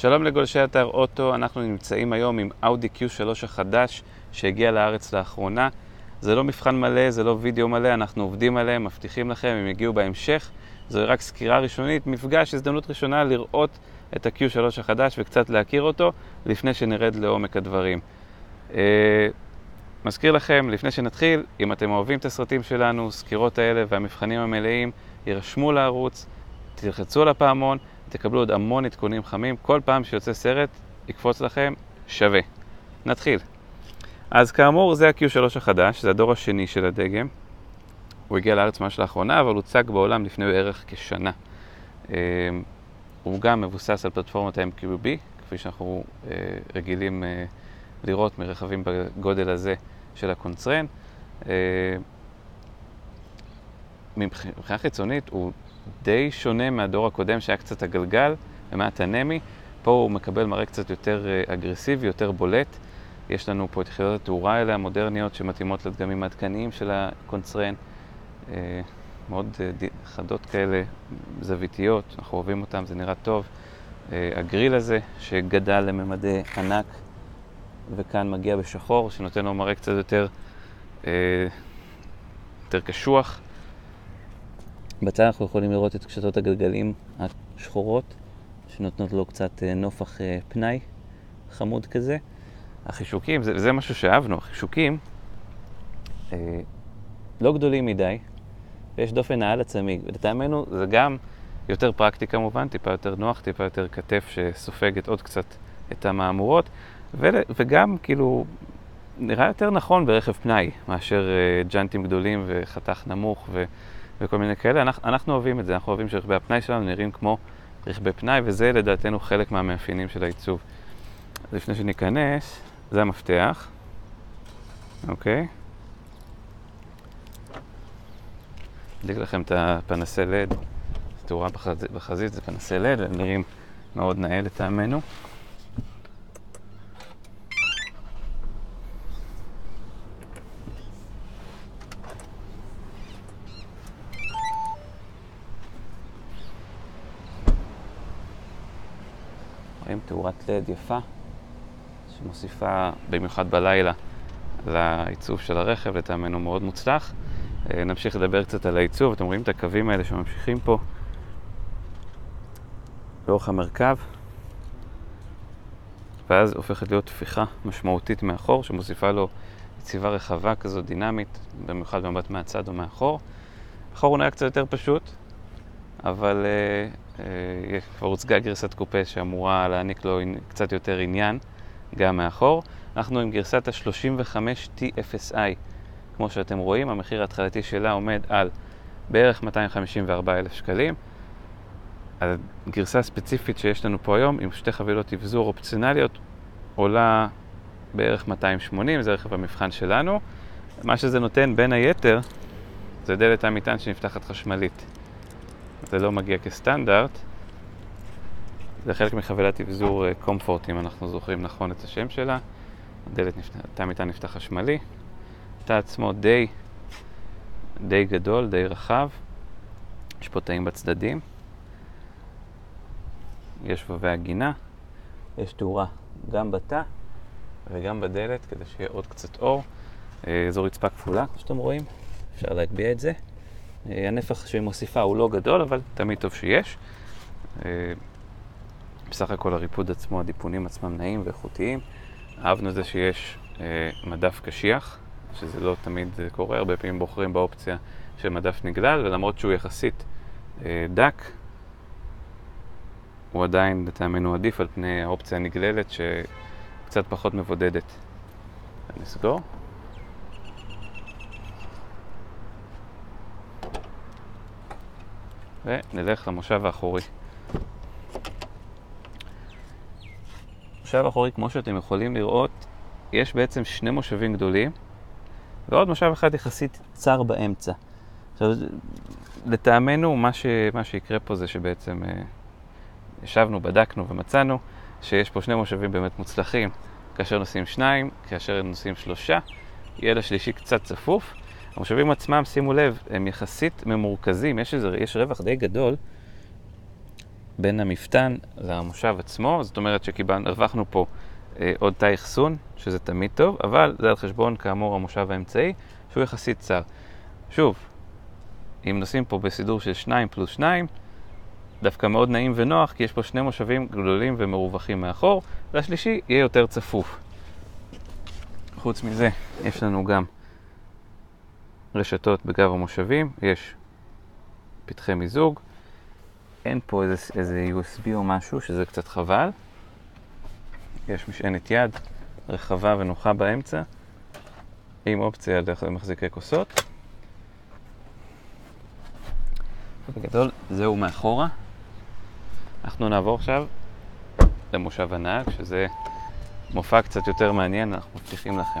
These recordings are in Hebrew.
שלום לגולשי אתר אוטו, אנחנו נמצאים היום עם אאודי Q3 החדש שהגיע לארץ לאחרונה. זה לא מבחן מלא, זה לא וידאו מלא, אנחנו עובדים עליהם, מבטיחים לכם, הם יגיעו בהמשך. זוהי רק סקירה ראשונית, מפגש, הזדמנות ראשונה לראות את ה-Q3 החדש וקצת להכיר אותו לפני שנרד לעומק הדברים. אה, מזכיר לכם, לפני שנתחיל, אם אתם אוהבים את הסרטים שלנו, סקירות האלה והמבחנים המלאים, יירשמו לערוץ, תלחצו על הפעמון, תקבלו עוד המון עדכונים חמים. כל פעם שיוצא סרט, יקפוץ לכם שווה. נתחיל. אז כאמור, זה ה-Q3 החדש, זה הדור השני של הדגם. הוא הגיע לארץ ממש לאחרונה, אבל הוצג בעולם לפני בערך כשנה. אה, הוא גם מבוסס על פלטפורמת ה-MQB, כפי שאנחנו אה, רגילים אה, לראות מרכבים בגודל הזה של הקונצרן. מבחינה חיצונית הוא די שונה מהדור הקודם שהיה קצת הגלגל ומעט אנמי. פה הוא מקבל מראה קצת יותר אגרסיבי, יותר בולט. יש לנו פה את יחידות התאורה האלה המודרניות שמתאימות לדגמים העדכניים של הקונצרן. מאוד חדות כאלה, זוויתיות, אנחנו אוהבים אותן, זה נראה טוב. הגריל הזה שגדל לממדי ענק וכאן מגיע בשחור, שנותן לו מראה קצת יותר, יותר קשוח. בצד אנחנו יכולים לראות את קשתות הגלגלים השחורות, שנותנות לו קצת נופח פנאי חמוד כזה. החישוקים, זה, זה משהו שאהבנו, החישוקים אה, לא גדולים מדי, ויש דופן העל הצמיג. ולטעמנו זה גם יותר פרקטי כמובן, טיפה יותר נוח, טיפה יותר כתף שסופגת עוד קצת את המהמורות, ו, וגם כאילו נראה יותר נכון ברכב פנאי מאשר אה, ג'אנטים גדולים וחתך נמוך ו, וכל מיני כאלה. אנחנו, אנחנו אוהבים את זה, אנחנו אוהבים שרכבי הפנאי שלנו נראים כמו רכבי פנאי, וזה לדעתנו חלק מהמאפיינים של העיצוב. לפני שניכנס, זה המפתח, אוקיי? אדליק לכם את הפנסי לד, תאורה בחזית, בחזית זה פנסי לד, הם נראים מאוד נאה לטעמנו. רואים תאורת לד יפה. שמוסיפה במיוחד בלילה לעיצוב של הרכב, לטעמנו מאוד מוצלח. נמשיך לדבר קצת על העיצוב, אתם רואים את הקווים האלה שממשיכים פה לאורך המרכב, ואז הופכת להיות תפיחה משמעותית מאחור, שמוסיפה לו יציבה רחבה כזו דינמית, במיוחד במבט מהצד או מאחור. אחור הוא נהיה קצת יותר פשוט, אבל uh, כבר הוצגה גרסת קופה שאמורה להעניק לו קצת יותר עניין. גם מאחור. אנחנו עם גרסת ה-35 TFSI. כמו שאתם רואים, המחיר ההתחלתי שלה עומד על בערך 254,000 שקלים. הגרסה הספציפית שיש לנו פה היום, עם שתי חבילות אבזור אופציונליות, עולה בערך 280, זה רכב המבחן שלנו. מה שזה נותן בין היתר, זה דלת המטען שנפתחת חשמלית. זה לא מגיע כסטנדרט, זה חלק מחבילת אבזור קומפורט, אם אנחנו זוכרים נכון את השם שלה. הדלת, תא מטען נפתח חשמלי. תא עצמו די, די גדול, די רחב. יש פה תאים בצדדים. יש שבבי הגינה. יש תאורה גם בתא וגם בדלת, כדי שיהיה עוד קצת אור. זו רצפה כפולה, כמו שאתם רואים. אפשר להגביה את זה. הנפח שהיא מוסיפה הוא לא גדול, אבל תמיד טוב שיש. בסך הכל הריפוד עצמו, הדיפונים עצמם נעים ואיכותיים. אהבנו זה שיש אה, מדף קשיח, שזה לא תמיד קורה, הרבה פעמים בוחרים באופציה של מדף נגלל, ולמרות שהוא יחסית אה, דק, הוא עדיין לטעמנו עדיף על פני האופציה הנגללת שקצת פחות מבודדת. נסגור. ונלך למושב האחורי. מושב אחורי, כמו שאתם יכולים לראות, יש בעצם שני מושבים גדולים ועוד מושב אחד יחסית צר באמצע. עכשיו, לטעמנו, מה, ש... מה שיקרה פה זה שבעצם אה, ישבנו, בדקנו ומצאנו שיש פה שני מושבים באמת מוצלחים כאשר נוסעים שניים, כאשר נוסעים שלושה, יהיה לשלישי קצת צפוף. המושבים עצמם, שימו לב, הם יחסית ממורכזים, יש, איזה, יש רווח די גדול בין המפתן למושב עצמו, זאת אומרת שהרווחנו פה אה, עוד תא אחסון, שזה תמיד טוב, אבל זה על חשבון כאמור המושב האמצעי, שהוא יחסית צר. שוב, אם נשים פה בסידור של 2 פלוס 2, דווקא מאוד נעים ונוח, כי יש פה שני מושבים גדולים ומרווחים מאחור, והשלישי יהיה יותר צפוף. חוץ מזה, יש לנו גם רשתות בגב המושבים, יש פתחי מיזוג, אין פה איזה, איזה USB או משהו, שזה קצת חבל. יש משענת יד רחבה ונוחה באמצע, עם אופציה למחזיקי כוסות. בגדול, זהו מאחורה. אנחנו נעבור עכשיו למושב הנהג, שזה מופע קצת יותר מעניין, אנחנו מבטיחים לכם.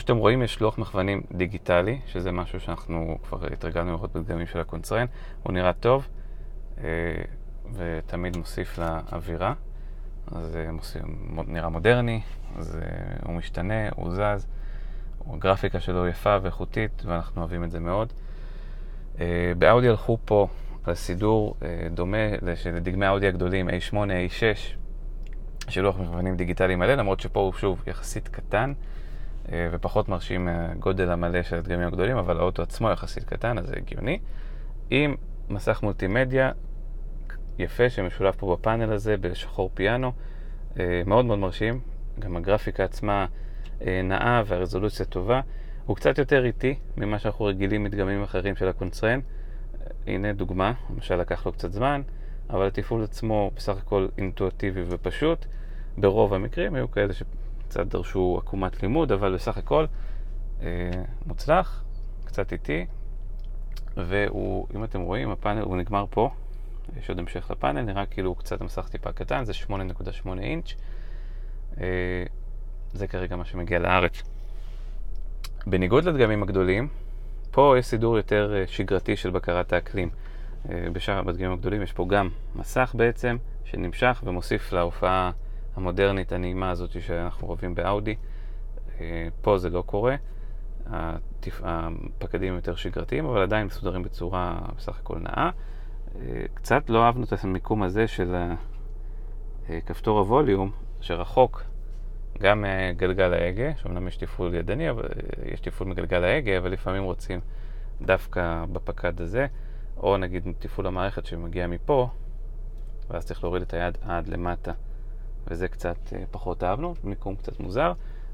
שאתם רואים, יש לוח מכוונים דיגיטלי, שזה משהו שאנחנו כבר התרגלנו לראות בדגמים של הקונצרן. הוא נראה טוב אה, ותמיד מוסיף לאווירה. אז זה נראה מודרני, אז אה, הוא משתנה, הוא זז, הגרפיקה שלו יפה ואיכותית, ואנחנו אוהבים את זה מאוד. אה, באאודי הלכו פה על סידור דומה לדגמי האודי הגדולים A8, A6, של לוח מכוונים דיגיטלי מלא, למרות שפה הוא שוב יחסית קטן. אה, ופחות מרשים מהגודל המלא של הדגמים הגדולים, אבל האוטו עצמו יחסית קטן, אז זה הגיוני. עם מסך מולטימדיה יפה שמשולב פה בפאנל הזה בשחור פיאנו, אה, מאוד מאוד מרשים, גם הגרפיקה עצמה אה, נאה והרזולוציה טובה. הוא קצת יותר איטי ממה שאנחנו רגילים מדגמים אחרים של הקונצרן. הנה דוגמה, למשל לקח לו קצת זמן, אבל התפעול עצמו בסך הכל אינטואטיבי ופשוט. ברוב המקרים היו כאלה. קצת דרשו עקומת לימוד, אבל בסך הכל אה, מוצלח, קצת איטי, והוא, אם אתם רואים, הפאנל, הוא נגמר פה, יש עוד המשך לפאנל, נראה כאילו קצת מסך טיפה קטן, זה 8.8 אינץ', אה, זה כרגע מה שמגיע לארץ. בניגוד לדגמים הגדולים, פה יש סידור יותר אה, שגרתי של בקרת האקלים. אה, בשאר הדגמים הגדולים יש פה גם מסך בעצם, שנמשך ומוסיף להופעה המודרנית הנעימה הזאת שאנחנו אוהבים באאודי. אה, פה זה לא קורה. הפקדים יותר שגרתיים, אבל עדיין מסודרים בצורה בסך הכל נאה. אה, קצת לא אהבנו את המיקום הזה של אה, כפתור הווליום, שרחוק גם מגלגל ההגה, שאומנם יש תפעול ידני, אבל יש תפעול מגלגל ההגה, אבל לפעמים רוצים דווקא בפקד הזה, או נגיד תפעול המערכת שמגיע מפה, ואז צריך להוריד את היד עד למטה. וזה קצת אה, פחות אהבנו, מיקום קצת מוזר.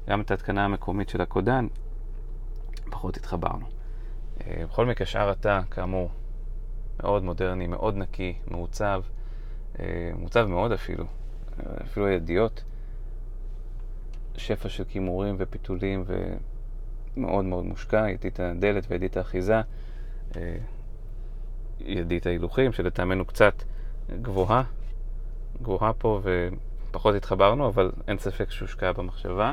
גם את ההתקנה המקומית של הקודן, פחות התחברנו. אה, בכל מקרה, שאר התא, כאמור, מאוד מודרני, מאוד נקי, מעוצב, אה, מעוצב מאוד אפילו, אפילו הידיות, שפע של כימורים ופיתולים ומאוד מאוד מושקע, ידית הדלת וידית האחיזה, ידית ההילוכים, שלטעמנו קצת גבוהה, גבוהה פה ו... פחות התחברנו, אבל אין ספק שהושקע במחשבה.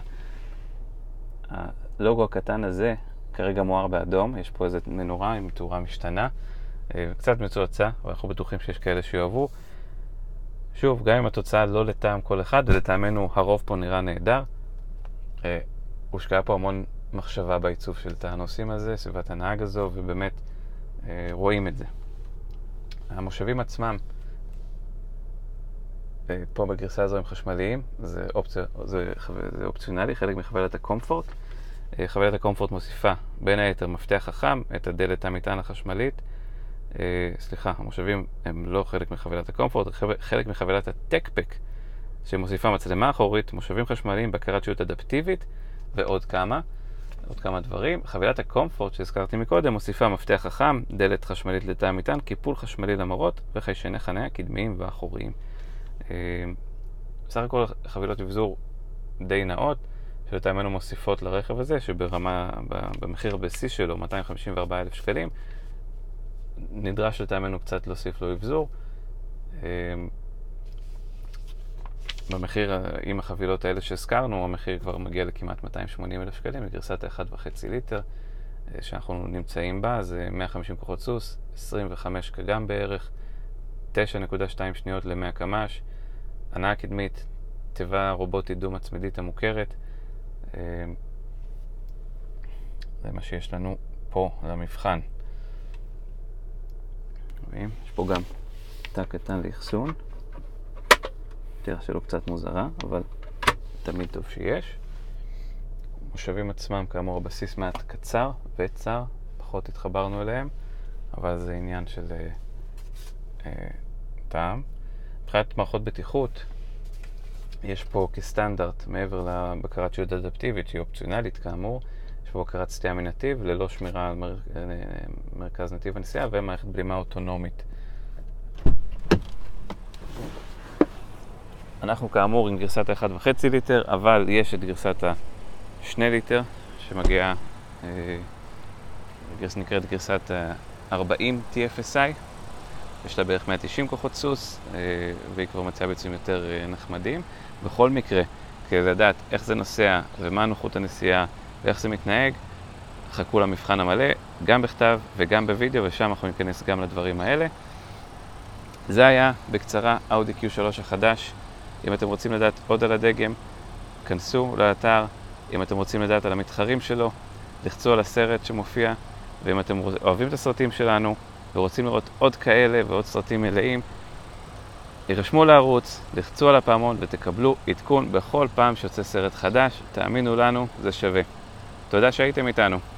הלוגו הקטן הזה כרגע מואר באדום, יש פה איזו מנורה עם תאורה משתנה, אה, קצת מצועצע, ואנחנו בטוחים שיש כאלה שיאהבו. שוב, גם אם התוצאה לא לטעם כל אחד, ולטעמנו הרוב פה נראה נהדר, אה, הושקעה פה המון מחשבה בעיצוב של תא הנוסעים הזה, סביבת הנהג הזו, ובאמת אה, רואים את זה. המושבים עצמם, פה בגרסה הזו הם חשמליים, זה, אופציה, זה, זה אופציונלי, חלק מחבילת הקומפורט. אה, חבילת הקומפורט מוסיפה בין היתר מפתח חכם, את הדלת המטען החשמלית. אה, סליחה, המושבים הם לא חלק מחבילת הקומפורט, חלק מחבילת הטקפק שמוסיפה מצלמה אחורית, מושבים חשמליים, בקרת שירות אדפטיבית ועוד כמה. עוד כמה דברים. חבילת הקומפורט שהזכרתי מקודם מוסיפה מפתח חכם, דלת חשמלית לתא המטען, קיפול חשמלי למרות וחיישני חניה קדמיים ואחוריים. בסך הכל חבילות אבזור די נאות, שלטעמנו מוסיפות לרכב הזה, שברמה, במחיר הבסיס שלו, 254,000 שקלים, נדרש לטעמנו קצת להוסיף לו אבזור. אה, במחיר, עם החבילות האלה שהזכרנו, המחיר כבר מגיע לכמעט 280 אלף שקלים, בגרסת ה-1.5 ליטר אה, שאנחנו נמצאים בה, זה 150 כוחות סוס, 25 קגם בערך, 9.2 שניות ל-100 קמ"ש, הנעה קדמית, תיבה רובוטית דו-מצמידית המוכרת. אה, זה מה שיש לנו פה למבחן. רואים? יש פה גם תא קטן לאחסון. תראה שלו קצת מוזרה, אבל תמיד טוב שיש. מושבים עצמם, כאמור, הבסיס מעט קצר וצר, פחות התחברנו אליהם, אבל זה עניין של אה, טעם. מבחינת מערכות בטיחות, יש פה כסטנדרט, מעבר לבקרת שיעוד אדפטיבית, שהיא אופציונלית כאמור, יש פה בקרת סטייה מנתיב, ללא שמירה על מר... אה, מרכז נתיב הנסיעה ומערכת בלימה אוטונומית. אנחנו כאמור עם גרסת ה-1.5 ליטר, אבל יש את גרסת ה-2 ליטר שמגיעה, אה, גרס, נקראת גרסת ה-40 TFSI, יש לה בערך 190 כוחות סוס, אה, והיא כבר מציעה ביצועים יותר אה, נחמדים. בכל מקרה, כדי לדעת איך זה נוסע ומה נוחות הנסיעה ואיך זה מתנהג, חכו למבחן המלא, גם בכתב וגם בווידאו, ושם אנחנו ניכנס גם לדברים האלה. זה היה בקצרה אאודי Q3 החדש. אם אתם רוצים לדעת עוד על הדגם, כנסו לאתר. אם אתם רוצים לדעת על המתחרים שלו, לחצו על הסרט שמופיע. ואם אתם אוהבים את הסרטים שלנו ורוצים לראות עוד כאלה ועוד סרטים מלאים, יירשמו לערוץ, לחצו על הפעמון ותקבלו עדכון בכל פעם שיוצא סרט חדש. תאמינו לנו, זה שווה. תודה שהייתם איתנו.